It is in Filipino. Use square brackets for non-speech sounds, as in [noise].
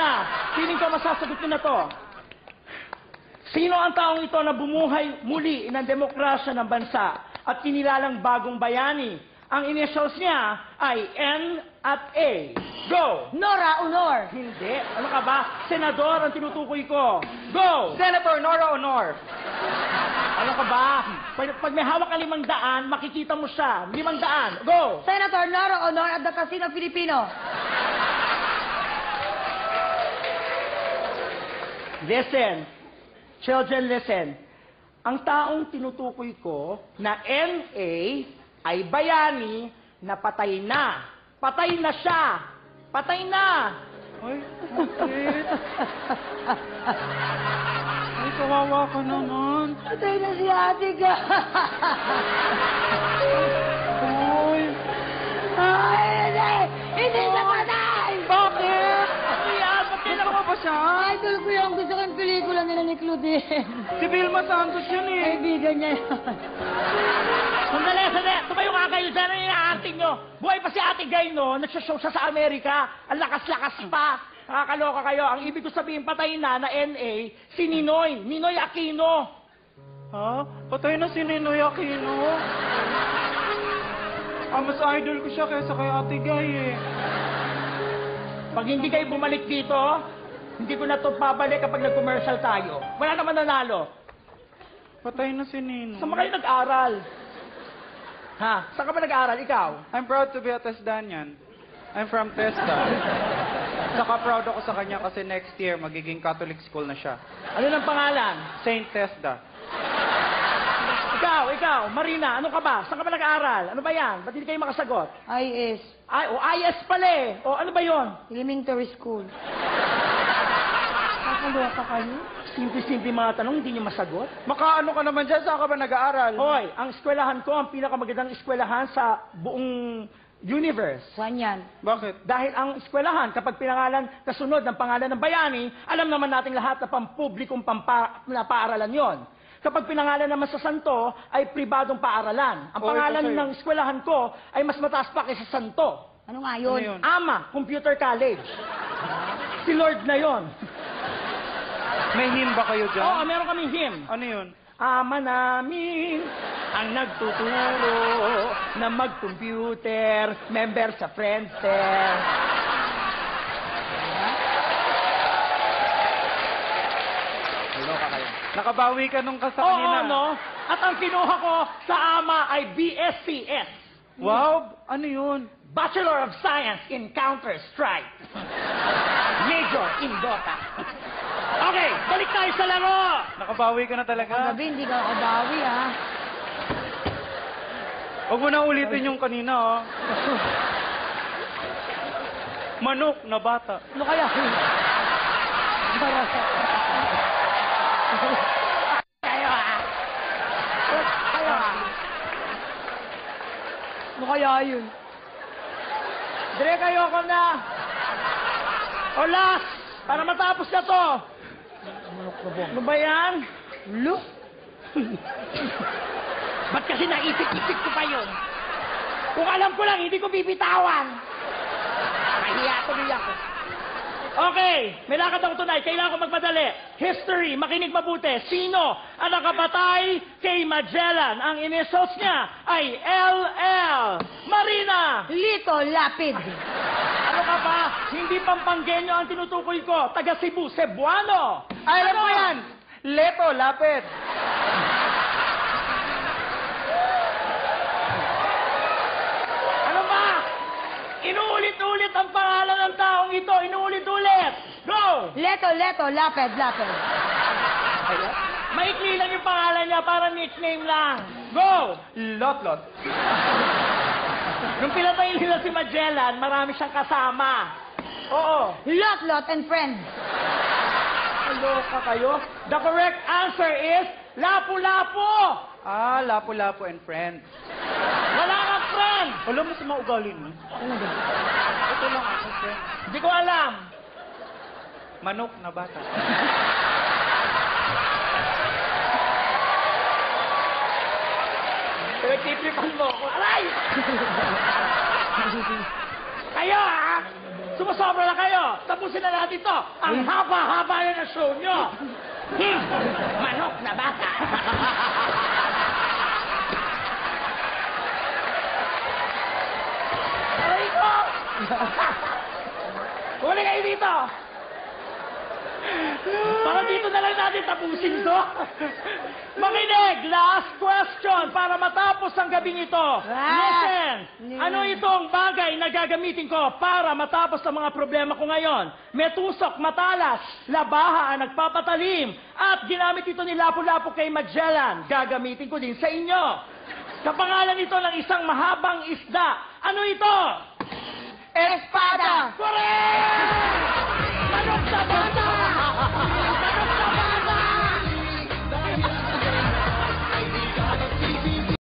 na. Feeling ko masasagot nyo na to. Sino ang taong ito na bumuhay muli ng demokrasya ng bansa at kinilalang bagong bayani? Ang initials niya ay N at A. Go! Nora Honor. Hindi. Ano ka ba? Senador ang tinutukoy ko. Go! Senator Nora Honor. Ano ka ba? Pag, pag may hawak ka limang daan, makikita mo siya. Limang daan. Go! Senator Nora Honor at the Casino Filipino. Listen. Children, listen. Ang taong tinutukoy ko na NA ay bayani na patay na. Patay na siya. Patay na. Ay, bakit? Ay, kawawa ka naman. Patay na si ate ka. [laughs] pelikula nila ni Claudine. Si Vilma Santos yun eh. Kaibigan niya yun. Sandali, sandali. Tumayo nga kayo dyan. Ano yung acting nyo? Buhay pa si Ate Gay, no? Nagsashow siya sa Amerika. Ang lakas-lakas pa. Nakakaloka kayo. Ang ibig ko sabihin, patay na na NA, si Ninoy. Ninoy Aquino. Ha? Patay na si Ninoy Aquino. Ah, mas idol ko siya kaysa kay Ate Guy eh. Pag hindi kayo bumalik dito, hindi ko na to babalik kapag nag-commercial tayo. Wala naman nanalo. Patay na si Nino. Saan ba kayo nag-aral? Ha? Saan ka ba nag-aral? Ikaw? I'm proud to be a Tesdanian. I'm from Tesda. Saka proud ako sa kanya kasi next year magiging Catholic school na siya. Ano ng pangalan? Saint Tesda. Ikaw, ikaw, Marina, ano ka ba? Saan ka ba nag-aaral? Ano ba yan? Ba't hindi kayo makasagot? IS. Ay, o IS pala eh. O ano ba yon? Elementary School. Kakaloka kayo? Simple-simple mga tanong, hindi niyo masagot. Makaano ka naman dyan? Saan ka ba nag-aaral? Hoy, ang eskwelahan ko, ang pinakamagandang eskwelahan sa buong universe. Saan yan? Bakit? Dahil ang eskwelahan, kapag pinangalan kasunod ng pangalan ng bayani, alam naman nating lahat na pampublikong pampa, na paaralan yon. Kapag pinangalan naman sa santo, ay pribadong paaralan. Ang Oh, ito pangalan sa'yo. ng eskwelahan ko ay mas mataas pa kaysa santo. Ano nga Ano yun? yun? Ama, Computer College. Si Lord na yon. May hymn ba kayo dyan? Oo, meron kaming hymn. Ano yun? Ama namin ang nagtuturo na mag-computer, member sa Friendster. Loka kayo. Nakabawi ka nung ka sa Oo, kanina. no? At ang kinuha ko sa ama ay BSCS. Wow! Ano yun? Bachelor of Science in Counter-Strike. Major in Dota. Okay, balik tayo sa laro. Nakabawi ka na talaga. Kagabi, hindi ka kabawi, ha? Huwag mo na ulitin yung kanina, oh. Manok na bata. Ano kaya? Kayo ah. Kayo ah. Ano kaya yun? Dire kayo ko na. O last, para matapos na to. Ano ba yan? Lo? [laughs] Ba't kasi naisip-isip ko pa yun? Kung alam ko lang, hindi ko bibitawan. Mahiya tuloy ako. Okay, may lakad ako tonight. Kailangan ko magmadali. History, makinig mabuti. Sino ang nakapatay kay Magellan? Ang initials niya ay LL. Marina! Lito Lapid. Ano ka ba? Hindi Pampanggenyo ang tinutukoy ko. Taga Cebu, Cebuano. Ay, alam Ano? ko yan! Leto, lapit. Ano ba? Inuulit-ulit ang pangalan ng taong ito. Inuulit-ulit. Go! Leto, Leto, Lapid, Lapid. Maikli lang yung pangalan niya para nickname lang. Go! Lot-lot. Nung pinatay nila si Magellan, marami siyang kasama. Oo. Lot, Lot, and Friends. Kaloka kayo. The correct answer is Lapu-Lapu. Ah, Lapu-Lapu and Friends. Wala kang friend. Alam mo sa mga ugali mo? Ito lang ako, friends. Hindi ko alam. Manok na bata. Pinagtitripan mo ako. Aray! [laughs] Sumusobra na kayo. tapusin na natin to. Ang haba-haba na ng show nyo. [laughs] Hmm, manok na bata. Aray ko! [laughs] Huli kayo dito! Para dito na lang natin tapusin to. Makinig, last question para matapos ang gabing ito. Listen, ano itong bagay na gagamitin ko para matapos ang mga problema ko ngayon? May tusok, matalas, labaha ang nagpapatalim, at ginamit ito ni Lapu-Lapu kay Magellan. Gagamitin ko din sa inyo. Sa pangalan ito ng isang mahabang isda. Ano ito?